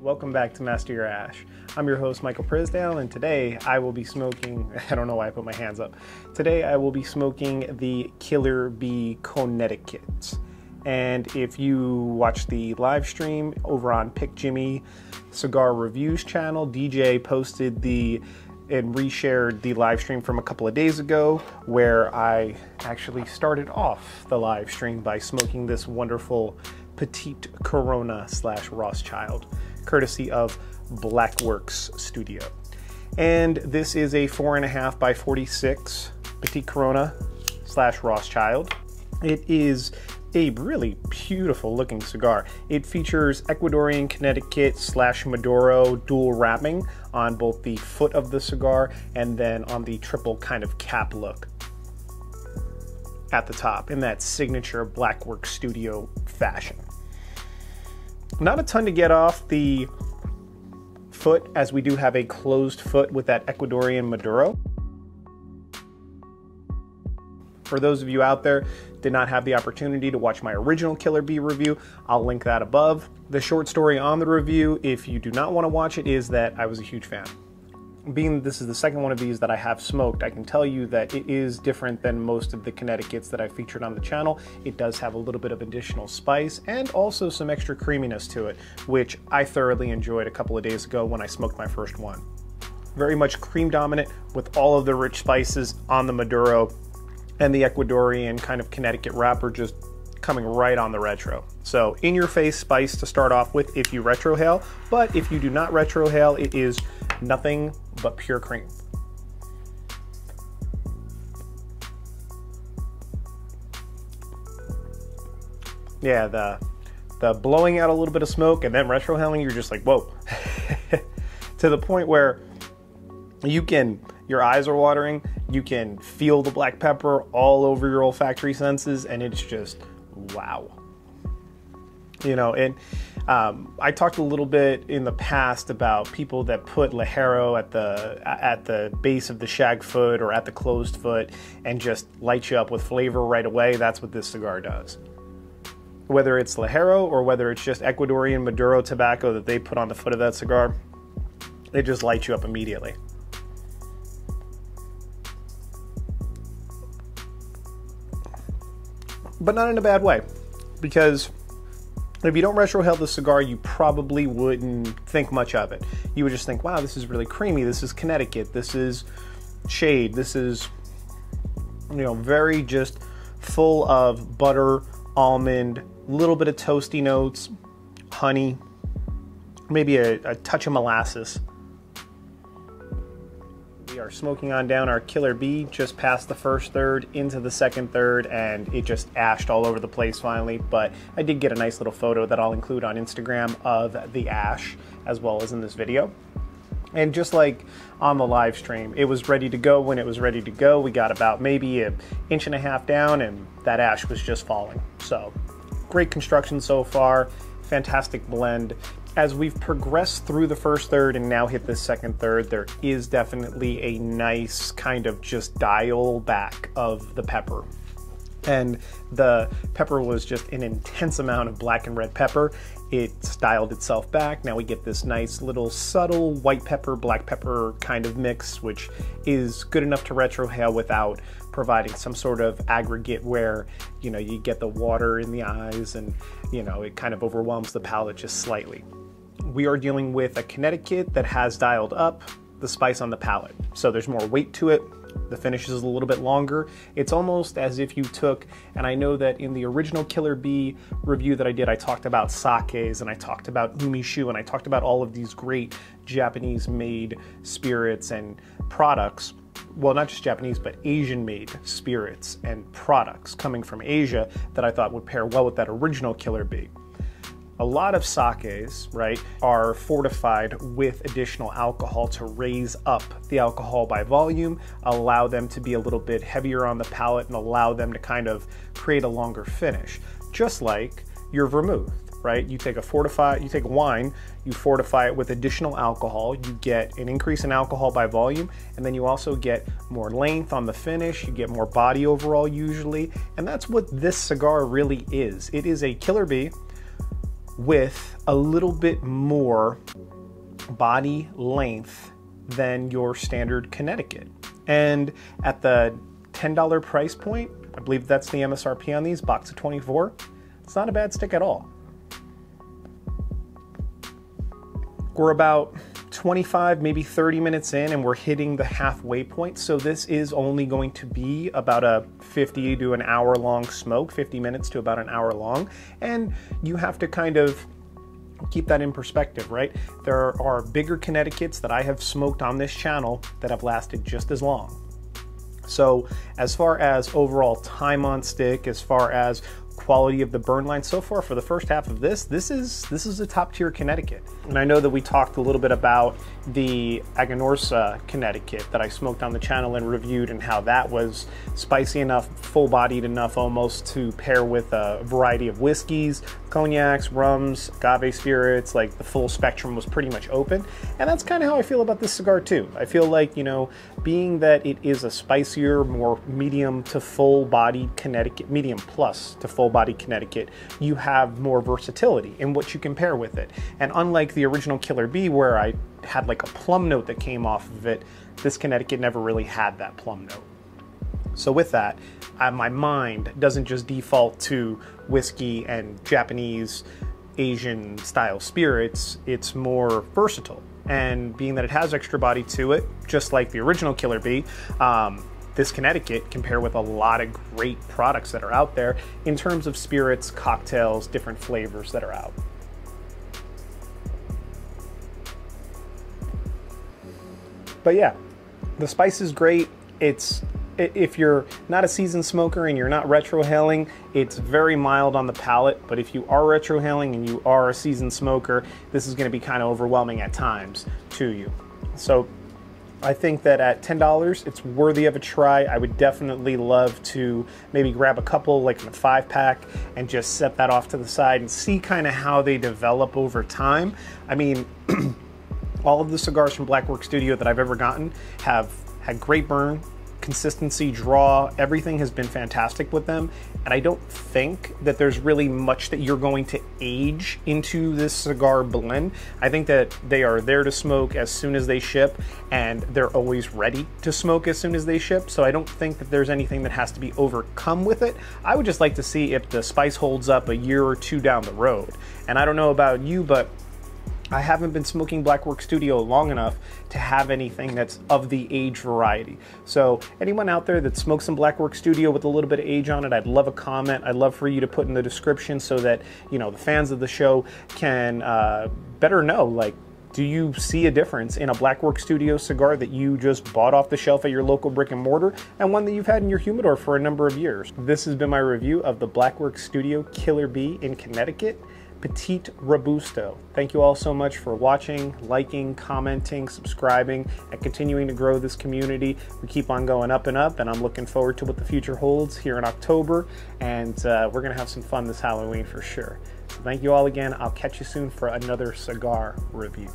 Welcome back to Master Your Ash. I'm your host, Michael Prisdale, and today I will be smoking. I don't know why I put my hands up. Today I will be smoking the Killer Bee Connecticut. And if you watch the live stream over on Pick Jimmy Cigar Reviews channel, DJ posted the and reshared the live stream from a couple of days ago where I actually started off the live stream by smoking this wonderful Petite Corona slash Rothschild, courtesy of Black Works Studio. And this is a four and a half by 46 Petit Corona slash Rothschild. It is a really beautiful looking cigar. It features Ecuadorian Connecticut slash Maduro dual wrapping on both the foot of the cigar and then on the triple kind of cap look at the top in that signature Black Works Studio fashion. Not a ton to get off the foot as we do have a closed foot with that Ecuadorian Maduro. For those of you out there did not have the opportunity to watch my original Killer Bee review, I'll link that above. The short story on the review, if you do not want to watch it, is that I was a huge fan. Being this is the second one of these that I have smoked, I can tell you that it is different than most of the Connecticut's that I featured on the channel. It does have a little bit of additional spice and also some extra creaminess to it, which I thoroughly enjoyed a couple of days ago when I smoked my first one. Very much cream dominant with all of the rich spices on the Maduro and the Ecuadorian kind of Connecticut wrapper just coming right on the retro. So in your face spice to start off with if you retrohale, but if you do not retrohale, it is nothing but pure cream. Yeah, the the blowing out a little bit of smoke and then retrohaling, you're just like, whoa. to the point where you can your eyes are watering, you can feel the black pepper all over your olfactory senses, and it's just wow. You know, and um, I talked a little bit in the past about people that put Ligero at the at the base of the shag foot or at the closed foot and just light you up with flavor right away. That's what this cigar does. Whether it's Ligero or whether it's just Ecuadorian Maduro tobacco that they put on the foot of that cigar, it just lights you up immediately. but not in a bad way. Because if you don't retrohale the cigar, you probably wouldn't think much of it. You would just think, wow, this is really creamy. This is Connecticut. This is shade. This is, you know, very just full of butter, almond, little bit of toasty notes, honey, maybe a, a touch of molasses are smoking on down our Killer Bee just past the first third into the second third and it just ashed all over the place finally. But I did get a nice little photo that I'll include on Instagram of the ash as well as in this video. And just like on the live stream it was ready to go. When it was ready to go we got about maybe an inch and a half down and that ash was just falling. So great construction so far. Fantastic blend as we've progressed through the first third and now hit the second third, there is definitely a nice kind of just dial back of the pepper. And the pepper was just an intense amount of black and red pepper. It dialed itself back. Now we get this nice little subtle white pepper, black pepper kind of mix, which is good enough to retrohale without providing some sort of aggregate where you know you get the water in the eyes and you know it kind of overwhelms the palate just slightly we are dealing with a Connecticut that has dialed up the spice on the palate. So there's more weight to it. The finish is a little bit longer. It's almost as if you took, and I know that in the original Killer Bee review that I did, I talked about sakes and I talked about umeshu and I talked about all of these great Japanese made spirits and products. Well, not just Japanese, but Asian made spirits and products coming from Asia that I thought would pair well with that original Killer Bee. A lot of sakes, right, are fortified with additional alcohol to raise up the alcohol by volume, allow them to be a little bit heavier on the palate, and allow them to kind of create a longer finish. Just like your vermouth, right? You take a fortify, you take wine, you fortify it with additional alcohol, you get an increase in alcohol by volume, and then you also get more length on the finish, you get more body overall usually, and that's what this cigar really is. It is a killer bee with a little bit more body length than your standard Connecticut. And at the $10 price point, I believe that's the MSRP on these, box of 24, it's not a bad stick at all. We're about 25, maybe 30 minutes in, and we're hitting the halfway point. So this is only going to be about a 50 to an hour long smoke, 50 minutes to about an hour long. And you have to kind of keep that in perspective, right? There are bigger Connecticut's that I have smoked on this channel that have lasted just as long. So, as far as overall time on stick, as far as quality of the burn line so far for the first half of this, this is this is a top tier Connecticut. And I know that we talked a little bit about the Aganorsa Connecticut that I smoked on the channel and reviewed and how that was spicy enough, full bodied enough almost to pair with a variety of whiskeys, cognacs, rums, agave spirits, like the full spectrum was pretty much open. And that's kind of how I feel about this cigar too. I feel like, you know, being that it is a spicier, more medium to full bodied Connecticut, medium plus to full bodied Connecticut, you have more versatility in what you compare with it. And unlike the original Killer Bee, where I had like a plum note that came off of it, this Connecticut never really had that plum note. So with that, uh, my mind doesn't just default to whiskey and Japanese, Asian style spirits. It's more versatile. And being that it has extra body to it, just like the original Killer Bee, um, this Connecticut compare with a lot of great products that are out there in terms of spirits, cocktails, different flavors that are out. But yeah, the spice is great. It's if you're not a seasoned smoker and you're not retrohaling, it's very mild on the palate. But if you are retrohaling and you are a seasoned smoker, this is going to be kind of overwhelming at times to you. So I think that at $10, it's worthy of a try. I would definitely love to maybe grab a couple, like in a five pack, and just set that off to the side and see kind of how they develop over time. I mean, all of the cigars from Black Works Studio that I've ever gotten have had great burn, consistency, draw, everything has been fantastic with them. And I don't think that there's really much that you're going to age into this cigar blend. I think that they are there to smoke as soon as they ship, and they're always ready to smoke as soon as they ship. So I don't think that there's anything that has to be overcome with it. I would just like to see if the spice holds up a year or two down the road. And I don't know about you, but I haven't been smoking Black Works Studio long enough to have anything that's of the age variety. So anyone out there that smokes some Black Works Studio with a little bit of age on it, I'd love a comment. I'd love for you to put in the description so that you know the fans of the show can uh, better know like do you see a difference in a Black Works Studio cigar that you just bought off the shelf at your local brick and mortar and one that you've had in your humidor for a number of years? This has been my review of the Black Works Studio Killer Bee in Connecticut. Petite Robusto. Thank you all so much for watching, liking, commenting, subscribing, and continuing to grow this community. We keep on going up and up, and I'm looking forward to what the future holds here in October, and uh, we're going to have some fun this Halloween for sure. So thank you all again. I'll catch you soon for another cigar review.